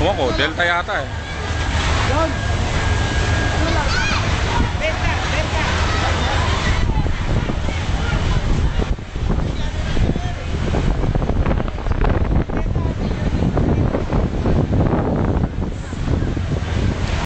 Huwag ko, Delta yata eh. Yan!